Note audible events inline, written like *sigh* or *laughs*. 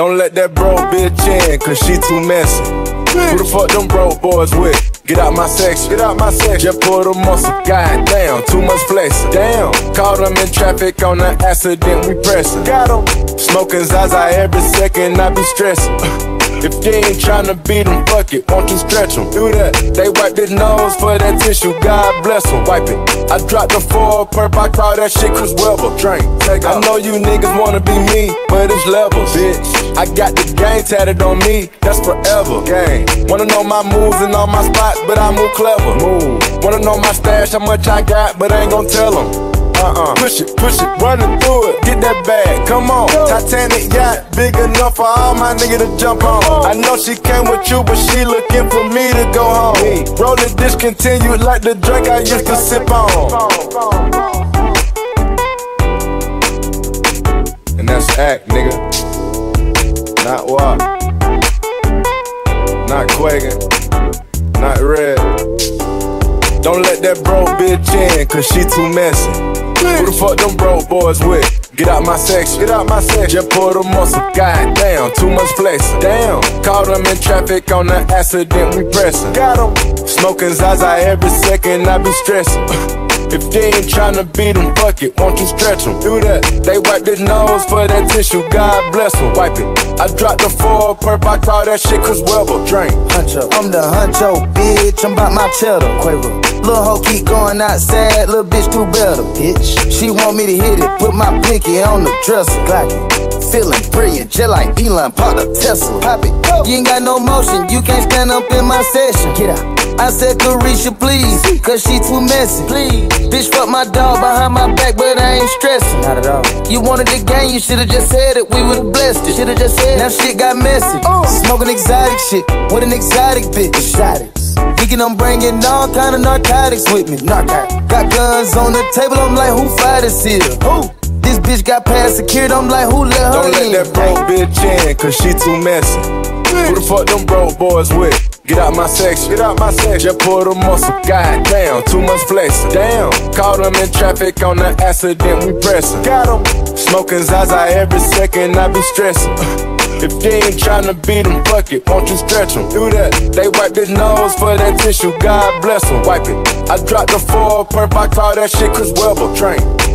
Don't let that bro bitch in, cause she too messy. Who the fuck them broke boys with? Get out my section, get out my section. Just pull the muscle, god damn, too much flex. Damn, caught them in traffic on the accident, we pressin'. Got them. Smoking Zaza every second, I be stressing. *laughs* If you ain't tryna beat them, fuck it, won't you stretch them? Do that. They wipe their nose for that tissue, God bless them. Wipe it. I dropped the four perp, I call that shit Chris Webber. Drink, take I know you niggas wanna be me, but it's levels. Bitch, I got the game tatted on me, that's forever. Gang. Wanna know my moves and all my spots, but I move clever. Move. Wanna know my stash, how much I got, but I ain't gon' tell them. Uh-uh. Push it, push it, running through it. Get that bag, come on. Titanic yacht, big enough for all my niggas to jump on. I know she came with you, but she looking for me to go home. Roll it discontinued like the drink I used to sip on. And that's act, nigga. Not what? Not Quagan. Not Red. Don't let that bro bitch in, cause she too messy. Who the fuck them broke boys with? Get out my section, get out my section. Just pull the muscle, god damn, too much flex. Damn, caught them in traffic on the accident, we pressin'. Got them. Smoking Zaza every second, I be stressing. If they ain't tryna beat them, fuck it, won't you stretch them? Do that. They wipe their nose for that tissue, God bless them. Wipe it. I dropped the four perp, I call that shit Chris Webber. Drink. Huncho. I'm the huncho, bitch. I'm about my cheddar. Quavo. Little hoe keep going outside, little bitch do better, bitch. She want me to hit it, put my pinky on the dresser. Glock Feeling brilliant, just like Elon, pop the Tesla. Pop it. You ain't got no motion, you can't stand up in my session. Get out. I said, Carisha, please, cause she too messy. Please. Bitch, fuck my dog behind my back, but I ain't stressing. Not at all. You wanted the game, you should've just said it. We would've blessed it. Should've just said it. Now shit got messy. Uh. Smoking exotic shit with an exotic bitch. Exotics. Thinking I'm bringing all kind of narcotics with me. Narcotics. Got guns on the table, I'm like, who fired this here? Who? This bitch got past security, I'm like, who let her Don't in? let that bro bitch in, cause she too messy. Who the fuck them broke boys with? Get out my section, get out my section. Just pull the muscle, god damn, too much flex. Damn, caught them in traffic on the accident, we pressin'. Got them. Smoking Zaza every second, I be stressing. *laughs* If you ain't tryna beat them, fuck it, won't you stretch them? Do that. They wipe their nose for that tissue, God bless them. Wipe it. I dropped the four perp, I call that shit Chris Webber. Train.